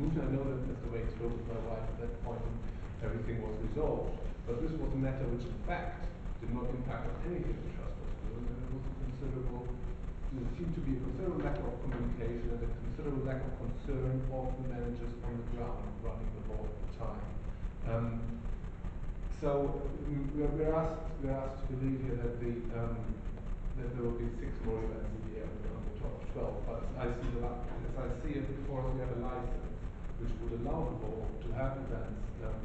I know that Mr. Wade spoke with my wife at that point and everything was resolved. But this was a matter which in fact did not impact on anything the trust and there was a considerable there seemed to be a considerable lack of communication and a considerable lack of concern of the managers on the ground running the ball at the time. Um, so we're, asked we're asked to believe here that the um, that there will be six more events a year on the top of twelve. But as I see the as I see it before we have a license which would allow the ball to have events, um,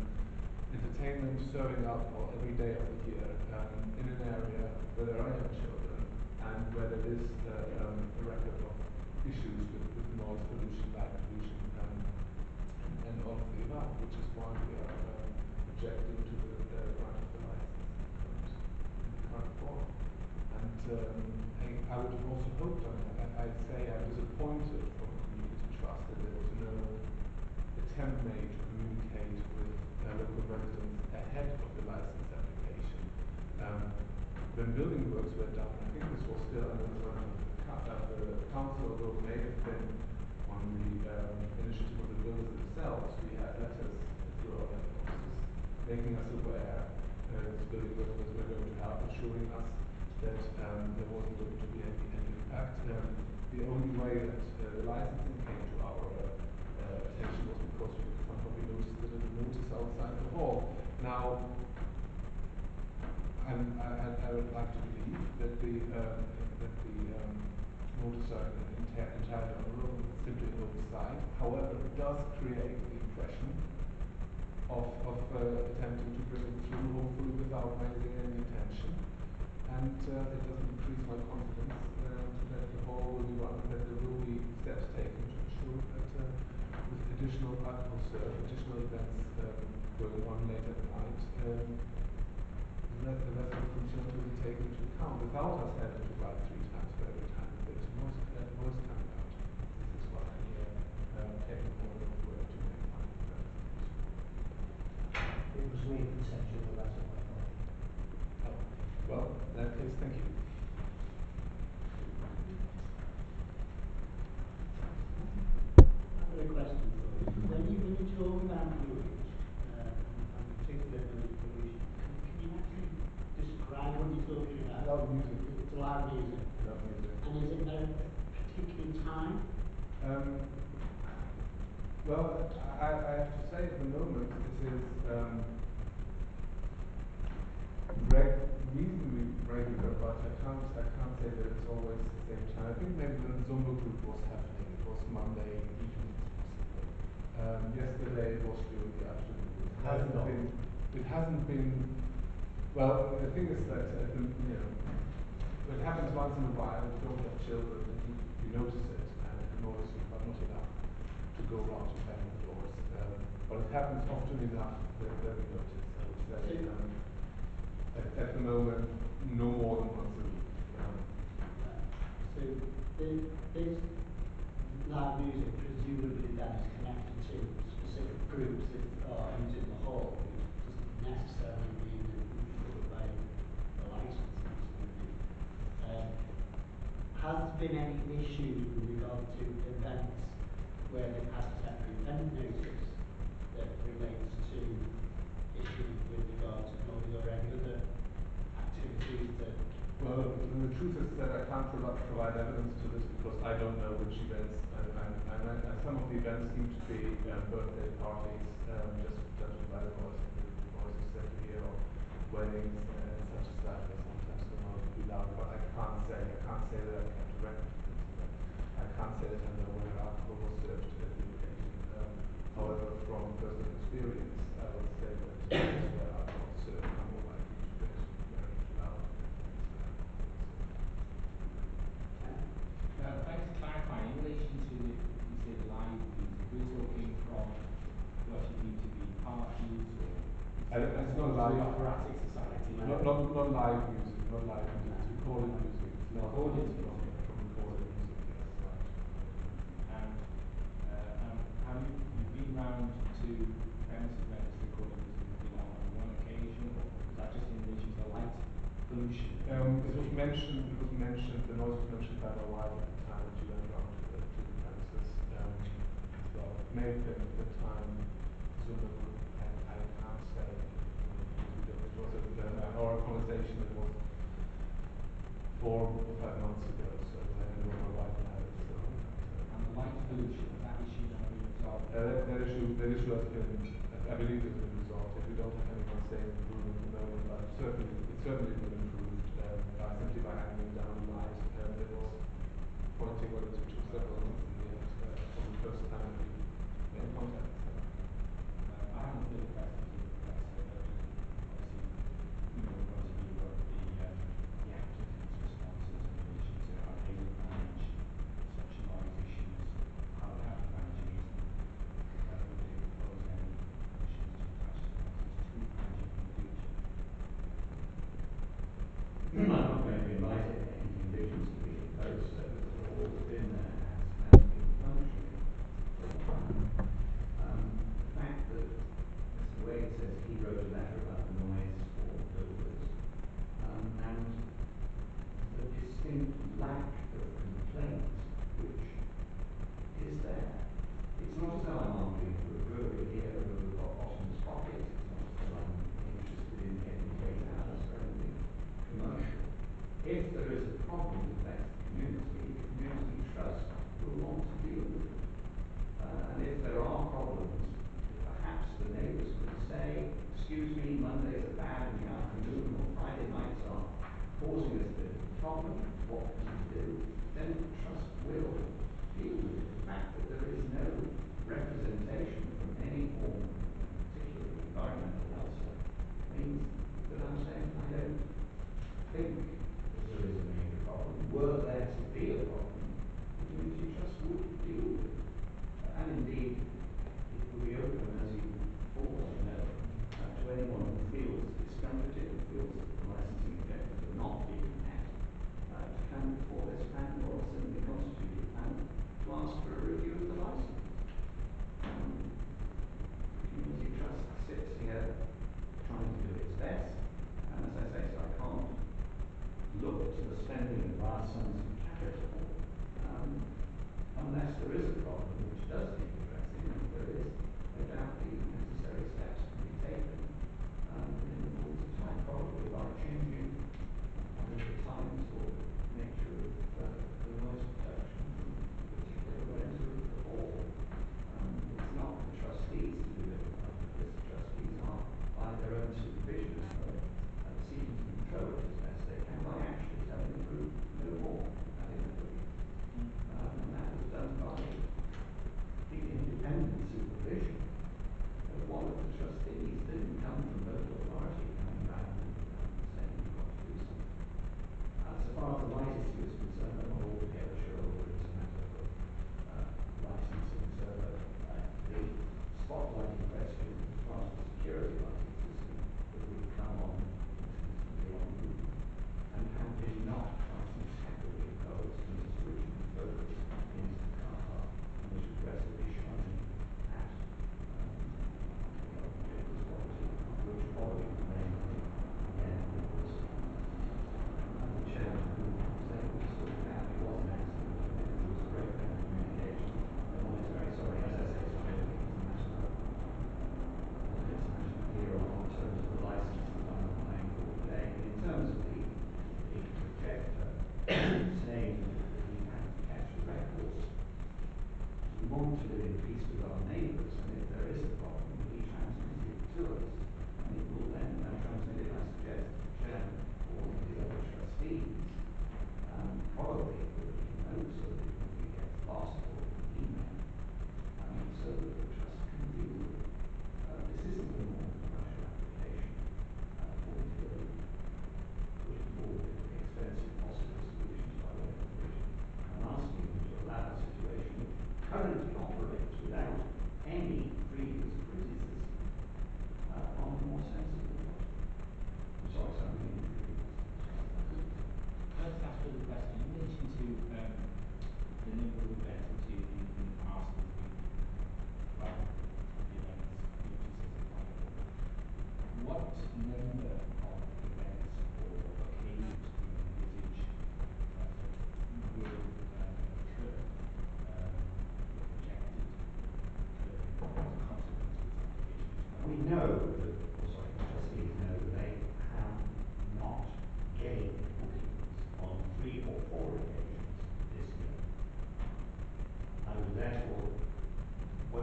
entertainment, serving alcohol every day of the year um, in an area where there are young children and where there is uh, um, a record of issues with, with noise pollution, light pollution, um, and, all of the above, which is why we are uh, objecting to the uh, grant of the license in the current form. And um, I, I would have also hoped on that. I, I'd say I'm disappointed from a community trust that there was no attempt to communicate with uh, local residents ahead of the license application. Um, when building works were done, I think this was still under the run of the, uh, council, although it may have been on the um, initiative of the builders themselves. We had letters through our offices making us aware uh, this building works was going to help, assuring us that um, there wasn't going to be any, any impact. Um, the only way that uh, the licensing came to our uh, attention was because we probably noticed the little notice outside the hall. Now, I, I would like to believe that the uh, that the um, motorcycle enta entirely on the road is simply an oversight. However, it does create the impression of, of uh, attempting to bring it through, hopefully without raising any attention. And uh, it doesn't increase my confidence uh, that the hall will be run, that there will be steps taken to ensure that uh, with additional served, additional events um, going on late at night, um, the resident concern will be taken into account without us having to write three times for every time that there's most, uh, noise coming out. This is what I'm here um, of work to make my It was me who sent you the letter, my friend. Oh, well, in that case, thank you. I've got a question for you. When you, when you talk about noise, uh, and particularly noise pollution, can, can you actually describe what you're talking about? Loud music. It's loud music. Love music. And is it at a particular time? Um, well, I, I have to say at the moment it is um, reg- reasonably regular, but I can't I can't say that it's always the same time. I think maybe when the Zumba group was happening, it was Monday evening possibly. Um, yesterday it was during the afternoon. It hasn't not. been. It hasn't been. Well, the thing is that uh, the, you know, it happens once in a while. You don't have children, and you, you notice it, and it annoys you, but not enough to go around to the doors. Um, but it happens often enough that, that we notice. I would say um, at, at the moment, no more than once a week. Um, So this, this loud music presumably then is connected to specific groups that are using the hall, which doesn't necessarily mean that we should obey the license. Um, has there been any issue with regard to events where they've had a temporary event notice that relates to issues with regard to noise or any other activities that well, the truth is that I can't pro- provide evidence to this because I don't know which events. And, and, and, and some of the events seem to be um, birthday parties, um, just judging by the noises that you hear, or weddings and such as that. They sometimes the noise will be loud, but I can't say. I can't say that I record of. I can't say that I know alcohol was served at the occasion. Um, however, from personal experience, I would say that where alcohol is served are more likely to get very loud. Uh, thanks for clarifying. In relation to the, you say the live music, we're talking from what you deem to be parties or it's not live. operatic society. Not, not, not live music, not live recorded music, the audience music from recorded music as well. And, uh, and have you you've been round to premises where this recorded music has on one occasion, or is that just in relation to the light pollution? Um, it was mentioned. It was mentioned. The noise was mentioned by the wife at the time that you went round to the, to the premises. Um, so maybe may at the time. So the, I, I can't say. It was a, an oral conversation that was four or five months ago, so I don't know my wife and that. So. And the light pollution, that issue has been resolved? Uh, that, issue, that issue has been, I believe has been resolved. If we don't have anyone saying in the room at the moment, but certainly, it's certainly been improved um, by simply by having down light. Um, there was pointing whether to choose several months in the end, uh, from the first time we made contact. So. Uh, I haven't been affected. what do, then trust will be the fact that there is no representation from any form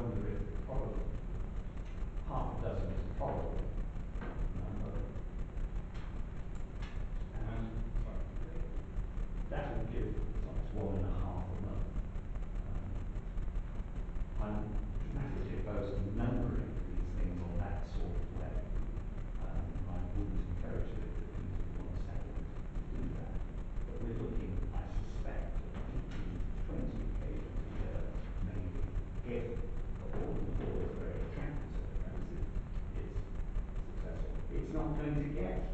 only written probably. Half a dozen is probable. not going to get.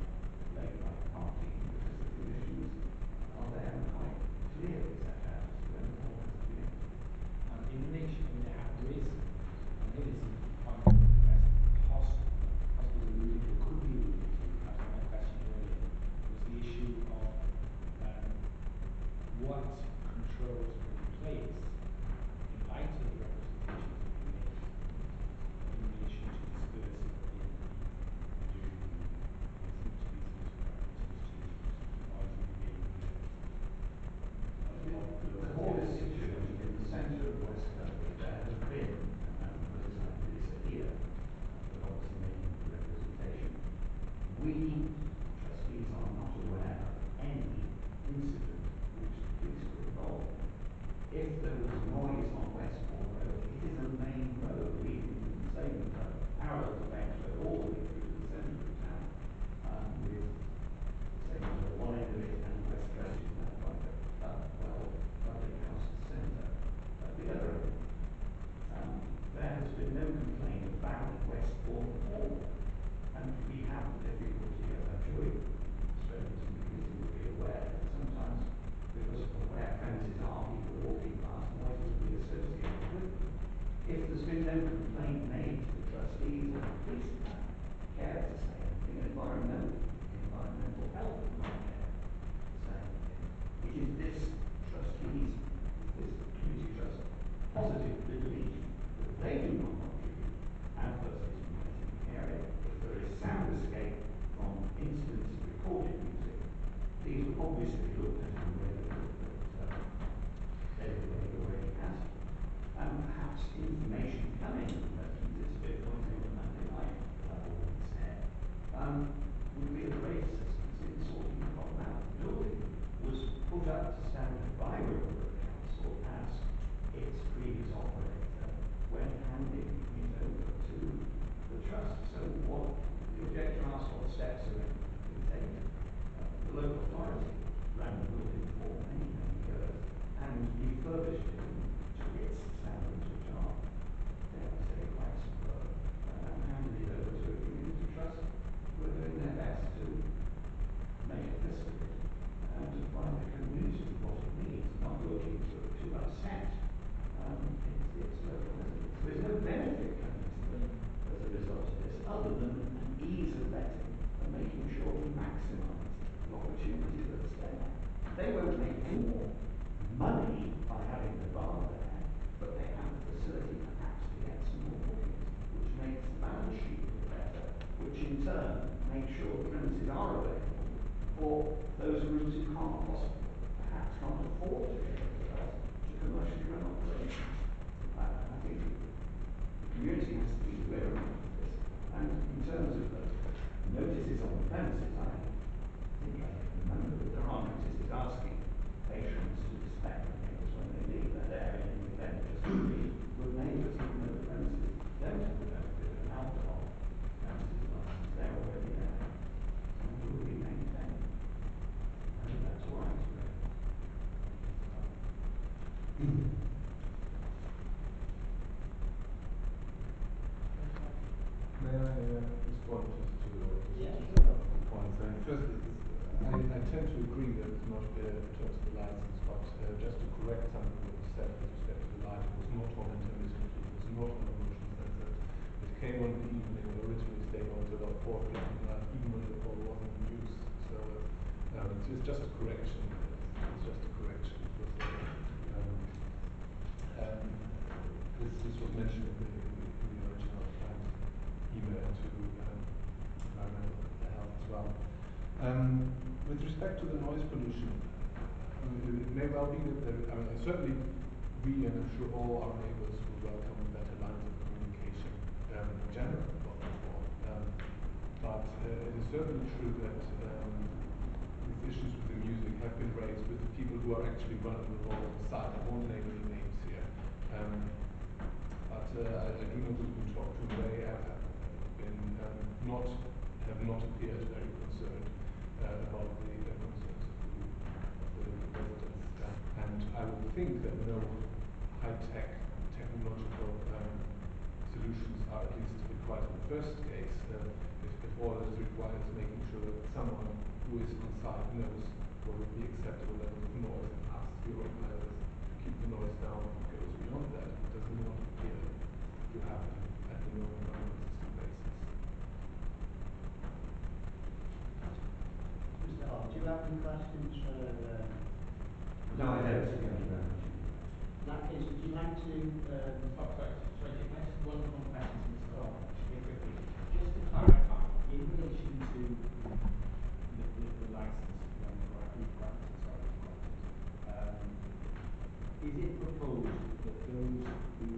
to, to first, I, I tend to agree that it's not better in terms of the license, but uh, just to correct something that was said with respect to the light, it was not it was not on the that, it came on the evening, originally stayed on until about 4 p.m. even when the ball wasn't in use. So um, it's, it's just a correction. It's just a correction. Um, um, this, this was mentioned in the, in the original email to um, as well. with respect to the noise pollution, it, it may well be that there, I mean, certainly we and I'm sure all our neighbors would welcome better lines of communication, um, in general, about. Um, but uh, it is certainly true that um, these issues with the music have been raised with the people who are actually running the wall on the. I won't name any names here. Um, but uh, I, I do know that we talked to today have, have been um, not have not appeared very concerned uh, about the concerns of the, residents. And I would think that no high-tech technological um, solutions are at least required in the first case. Uh, if, if all that is required is making sure that someone who is on site knows what would be acceptable level of noise and asks the organizers to keep the noise down it goes beyond that. It does not appear to happen at the moment on a consistent basis. Mr. Hall, do you have any questions for, uh, No, I don't, thank you very much. in that case, would you like to, um, Oh, sorry, sorry, Jim, can I just one more question to Mr. Hall, very quickly. Just to clarify, in relation to the, the, the license, um, or I think granted, sorry, um, is it proposed that those who,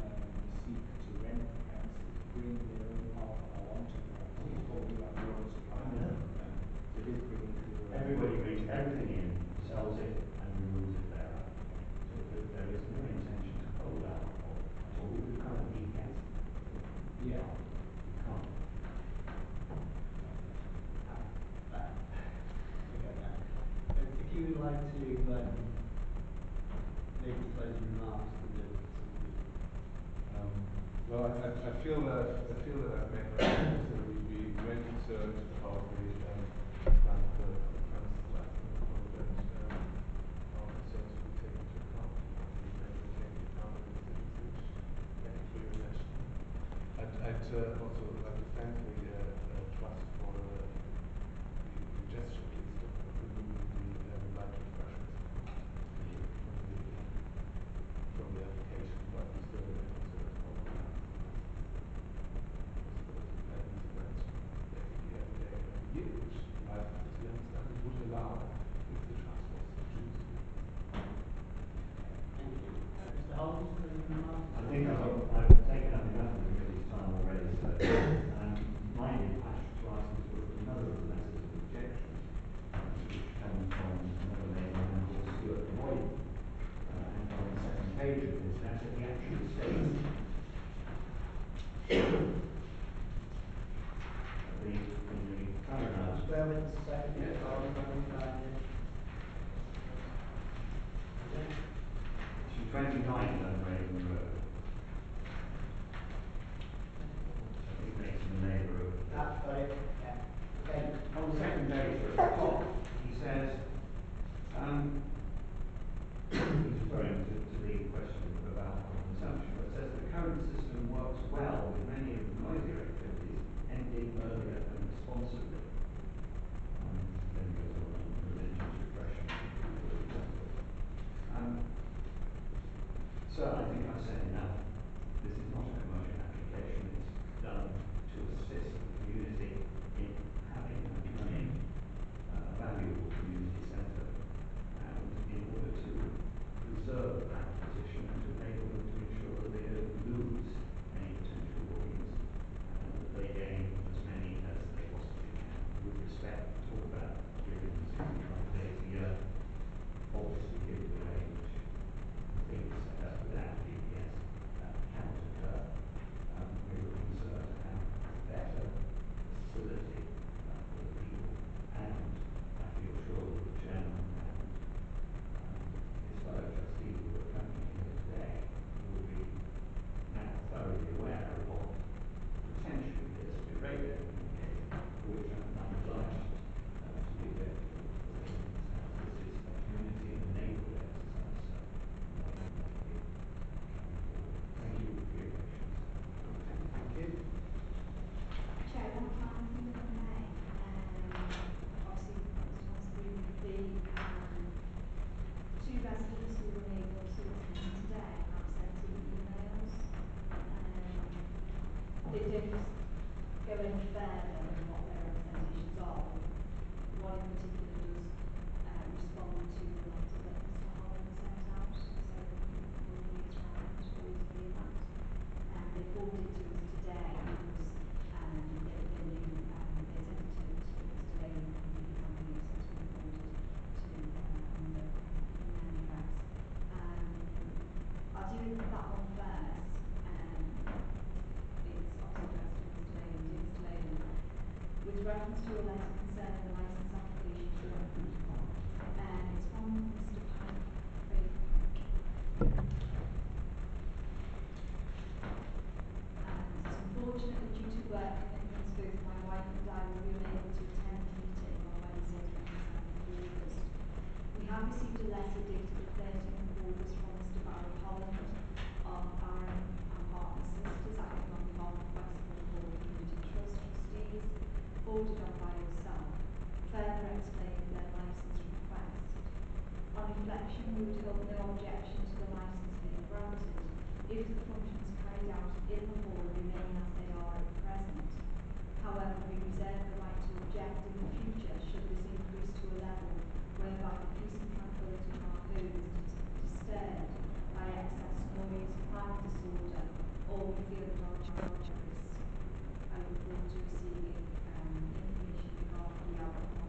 um, seek to rent the premises bring their own power onto the premises, or will that be on supply? No. Um, so it is bringing their own. Everybody brings everything in, sells it, and removes it thereafter. So there, there is no intention to hold alcohol at all. You currently get it. Yeah. You can't. uh, okay, that. If you would like to, um, make a closing remarks to the, Um, well, I, I, I feel that I feel that I've made my point. So we we remain concerned about the um, I think I've, She's twenty-nine on Raven Road. I think makes him a neighbour of. Ah, got it, yeah. Okay, On the second at the top, he says, um, he's referring to, to the question alcohol consumption, but says the current system works well with many of the noisier activities ending earlier and responsibly. So I think I've said enough. This is not a commercial application. It's done to assist the community in having and running uh, a valuable community centre. And in order to preserve that in the if the functions carried out in the hall remain as they are at present. However, we reserve the right to object in the future should this increase to a level whereby the peace and tranquility of our home is disturbed by excess noise, climate disorder, or we feel that our child is. I look forward to receiving um, information regarding the outcome.